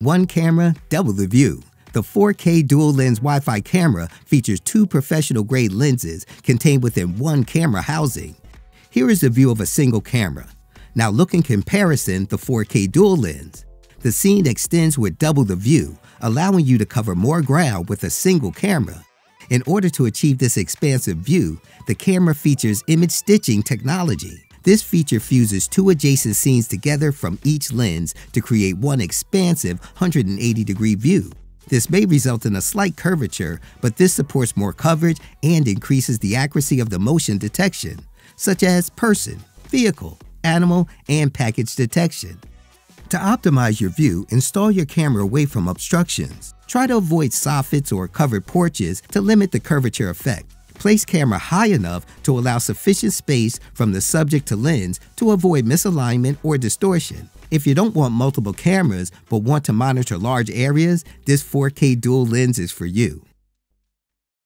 One camera, double the view. The 4K dual lens Wi Fi camera features two professional grade lenses contained within one camera housing. Here is the view of a single camera. Now look in comparison the 4K dual lens. The scene extends with double the view, allowing you to cover more ground with a single camera. In order to achieve this expansive view, the camera features image stitching technology. This feature fuses two adjacent scenes together from each lens to create one expansive 180 degree view. This may result in a slight curvature, but this supports more coverage and increases the accuracy of the motion detection, such as person, vehicle, animal, and package detection. To optimize your view, install your camera away from obstructions. Try to avoid soffits or covered porches to limit the curvature effect. Place camera high enough to allow sufficient space from the subject to lens to avoid misalignment or distortion. If you don't want multiple cameras but want to monitor large areas, this 4K dual lens is for you.